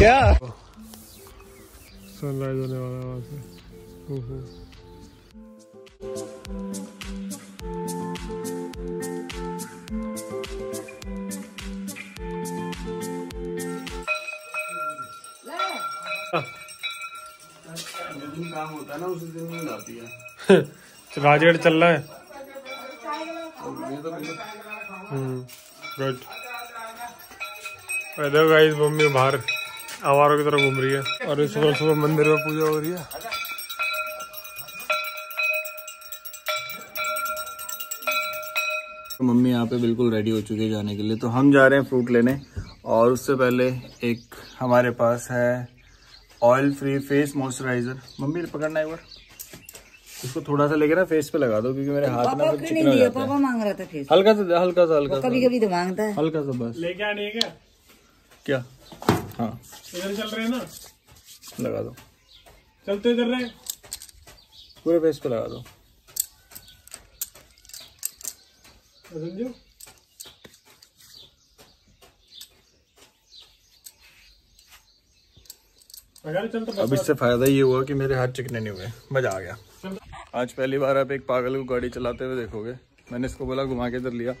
क्या? सनराइज होने वाला है वहाँ से। ओहो। काम होता है ना उसी दिन नींद आती है राजगढ़ चल रहा है। गुड देखो गाइस मम्मी बाहर। आवारों की तरह घूम रही है। और इस सुबह सुबह मंदिर में पूजा हो रही है। तो मम्मी यहाँ पे बिल्कुल रेडी हो चुकी है जाने के लिए। तो हम जा रहे हैं फ्रूट लेने और उससे पहले एक हमारे पास है oil free face moisturiser mummy पकड़ना एक बार। इसको थोड़ा सा लेके ना फेस पे लगा दो क्योंकि मेरे हाथ में दिया पापा मांग रहा था फिर हल्का सा हल्का सा हल्का सा। कभी कभी तो माँगता है। हल्का सा बस। लेके आने क्या? क्या? हाँ। इधर चल रहे हैं ना? लगा दो। चलते इधर रहे। पूरे फेस पे लगा दो। समझो अब इससे फ़ायदा ये हुआ कि मेरे हाथ चिकने नहीं हुए। मज़ा आ गया। आज पहली बार आप एक पागल को गाड़ी चलाते हुए देखोगे। मैंने इसको बोला घुमा के इधर लिया।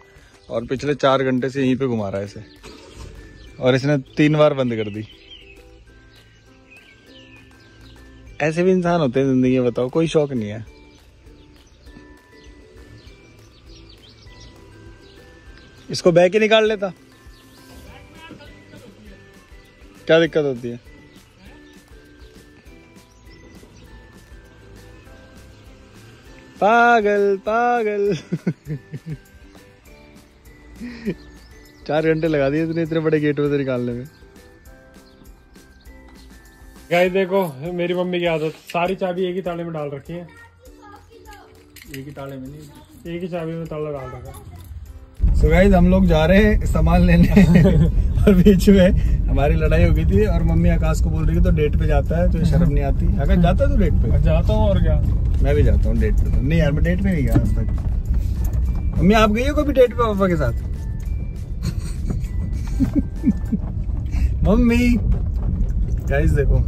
और पिछले चार घंटे से यहीं पे घुमा रहा है इसे। और इसने तीन बार बंद कर दी। ऐसे भी इंसान होते हैं ज़िंदगी में, बताओ, कोई शौक नहीं है। इसको बह के निकाल लेता। क्या दिक्कत होती है? पागल पागल। चार घंटे लगा दिए इतने इतने बड़े गेट में से निकालने में। गाइस देखो मेरी मम्मी की आदत। सारी चाबी एक ही ताले में डाल रखी है। एक ही ताले में नहीं एक ही चाबी में ताला डाल रखा सो गाइस हम लोग जा रहे हैं सामान लेने। और बीच में हमारी लड़ाई हो गई थी और मम्मी आकाश को बोल रही थी तो डेट पे जाता है तो शर्म नहीं आती? आकाश जाता है तू डेट पे। जाता हूँ और क्या? मैं भी जाता हूँ डेट पे। नहीं यार मैं डेट पे नहीं गया आज तक। मम्मी आप गई हो कभी डेट पे पापा के साथ? मम्मी। गाइस देखो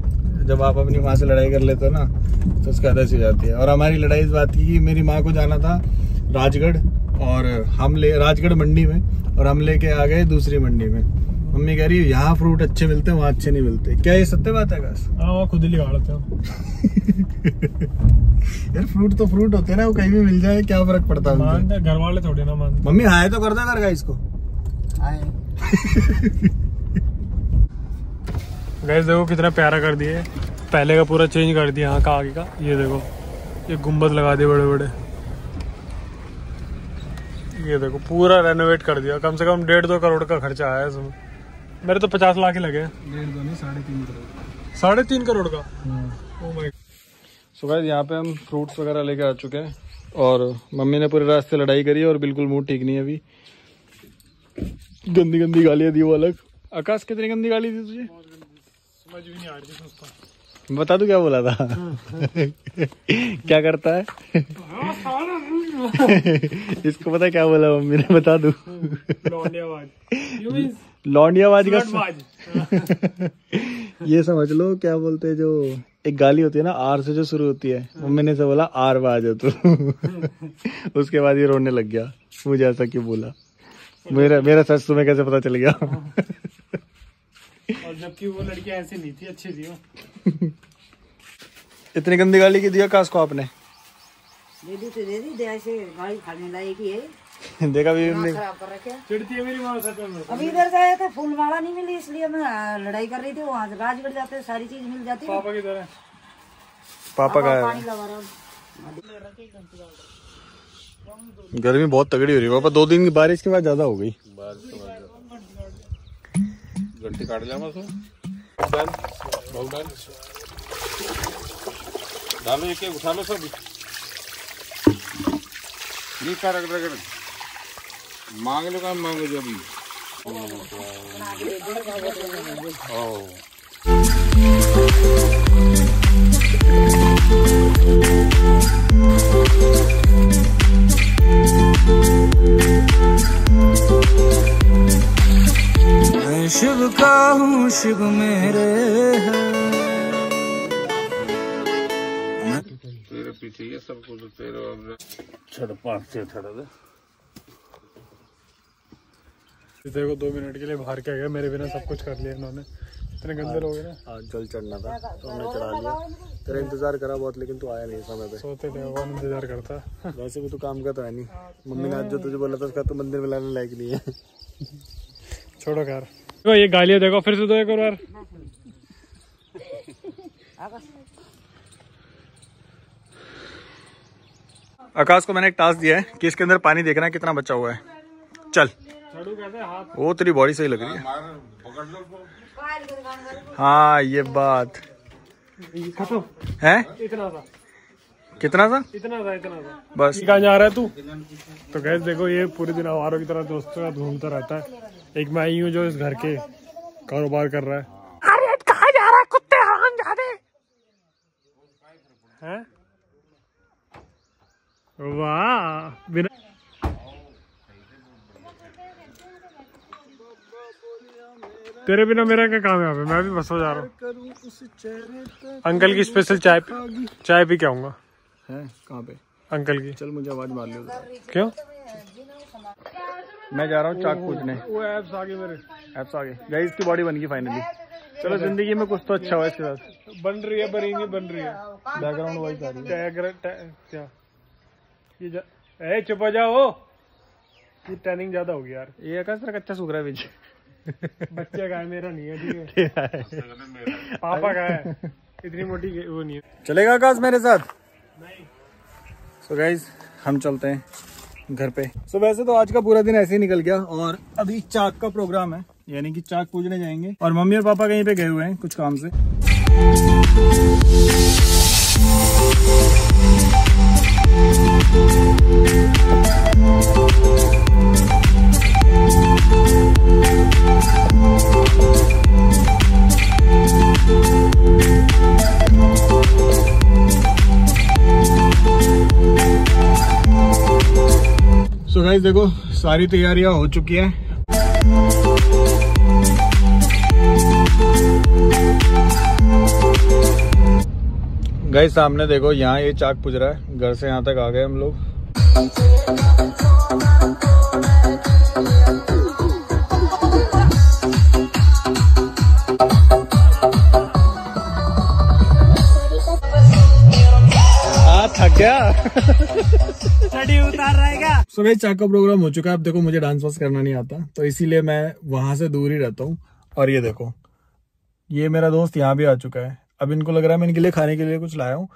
जब आप अपनी माँ से लड़ाई कर लेते हो ना तो उसकी आदत सी हो जाती है। और हमारी लड़ाई इस बात की कि मेरी माँ को जाना था राजगढ़ और हम ले राजगढ़ मंडी में और हम लेके आ गए दूसरी मंडी में। मम्मी कह रही है यहाँ फ्रूट अच्छे मिलते हैं वहाँ अच्छे नहीं मिलते। क्या ये सत्य बात है आकाश हाँ वो खुद ही लगा लेते हो। यार फ्रूट तो फ्रूट होते हैं ना वो कहीं भी मिल जाए क्या फ़र्क पड़ता है घर वाले थोड़ी ना मानते। मम्मी हाय तो कर दो कर इसको गैस देखो कितना प्यारा कर दिए पहले का पूरा चेंज कर दिया यहाँ का आगे का। ये देखो ये गुंबद लगा दिए बड़े बड़े ये देखो पूरा रेनोवेट कर दिया। कम से कम डेढ़ दो करोड़ का खर्चा आया इसमें। मेरे तो पचास लाख ही लगे। हैं। डेढ़ दो नहीं साढ़े तीन करोड़। साढ़े तीन करोड़ का? सो गाइस यहाँ पे हम फ्रूट्स वगैरह लेके आ चुके हैं और मम्मी ने पूरे रास्ते लड़ाई करी और बिल्कुल मूड ठीक नहीं है अभी। गंदी गंदी गालियाँ दी वो अलग। आकाश कितनी गंदी गाली दी तुझे? समझ भी नहीं आ रही थी बता दू क्या बोला था? क्या करता है? इसको पता क्या बोला मम्मी ने? बता दू। लौंडियाबाज। यू का ये समझ लो क्या बोलते हैं जो एक गाली होती है ना आर से जो शुरू होती है। मम्मी ने से बोला आर बाज हो तू। उसके बाद ये रोने लग गया। मुझे ऐसा क्यों बोला? मेरा मेरा सच तुम्हें कैसे पता चल गया? और जबकि वो लड़की ऐसी नहीं थी अच्छी थी इतनी गंदी गाली की दिया काश को आपने? दे दी तो दे दी दे ऐसे गाड़ी खाने लायक ही है। देखा भी हमने। खराब कर रखे चिड़ती है मेरी माँ सच में। अभी इधर से आया था फूलवाड़ा नहीं मिली इसलिए मैं लड़ाई कर रही थी वहाँ से राजगढ़ जाते सारी चीज़ मिल जाती। पापा की तरह पापा का पानी लगा रहा हूँ। गर्मी बहुत तगड़ी हो रही है। पापा, दो दिन की बारिश के बाद ज़्यादा हो गई। घंटी काढ लिया एक उठा लो सब। नहीं मांग लो का मांगो जो अभी? शिव का हूँ शिव मेरे है। पीछे ये सब कुछ दो। मिनट के लिए बाहर क्या गया? मेरे बिना सब कुछ कर लिया इन्होंने। इतने गंदे लोग हैं ना। जल चढ़ना था तो हमने चढ़ा लिया तेरा इंतज़ार करा बहुत लेकिन तू आया नहीं समय पे। सोते थे भगवान इंतज़ार करता। वैसे भी तू काम का तो है नहीं। मम्मी ने आज जो तुझे बोला था उसका तो मंदिर लाने लायक नहीं है। छोड़ो कार देखो ये गालियाँ देखो फिर से दो एक और बार आकाश को मैंने एक टास्क दिया है कि इसके अंदर पानी देखना है कितना बचा हुआ है। चल। वो तेरी बॉडी सही लग रही है। हाँ ये बात। है? इतना सा। कितना था इतना था इतना था बस। कहाँ जा रहा है तू? तो गैस देखो ये पूरे दिन आवारों की तरह दोस्तों के साथ घूमता रहता है। एक मैं ही हूँ जो इस घर के कारोबार कर रहा है। अरे कहा जा रहा है? कुत्ते हराम जाने। हैं? वाह बिना तेरे बिना मेरा क्या काम है यहाँ पे? मैं भी बस हो जा रहा हूँ। अंकल की स्पेशल चाय पी- चाय पी के आऊँगा। कहाँ पे? अंकल की। चल मुझे आवाज़ मार लियो क्यों? मैं जा रहा हूँ चाक पूछने। वो एप्स आगे मेरे। एप्स आगे। गई इसकी बॉडी बन गई फाइनली चलो ज़िंदगी में कुछ तो अच्छा हुआ इसके साथ। बन रही है बनेंगी बन रही है। बैकग्राउंड वॉइस आ रही है। क्या? ये जा ए चुप हो जाओ। ये टैनिंग ज़्यादा होगी यार। ये आकाश तेरा कच्चा सूख रहा है बीच बच्चे का है मेरा नहीं है ठीक है। पापा का है। इतनी मोटी वो नहीं है। चलेगा आकाश मेरे साथ? नहीं। सो गाइज़ हम चलते हैं। घर पे। सो so, वैसे तो आज का पूरा दिन ऐसे ही निकल गया और अभी चाक का प्रोग्राम है यानी कि चाक पूजने जाएँगे और मम्मी और पापा कहीं पे गए हुए हैं कुछ काम से। सो so गाइज़ देखो, सारी तैयारियाँ हो चुकी हैं। गए सामने देखो, यहाँ ये चाक पुज रहा है। घर से यहाँ तक आ गए हम लोग। गया उतार रहेगा। सो भाई चाक का प्रोग्राम हो चुका है। अब देखो मुझे डांस वांस करना नहीं आता। तो इसीलिए मैं वहाँ से दूर ही रहता हूँ। और ये देखो ये मेरा दोस्त यहाँ भी आ चुका है। अब इनको लग रहा है मैं इनके लिए खाने के लिए कुछ लाया हूँ।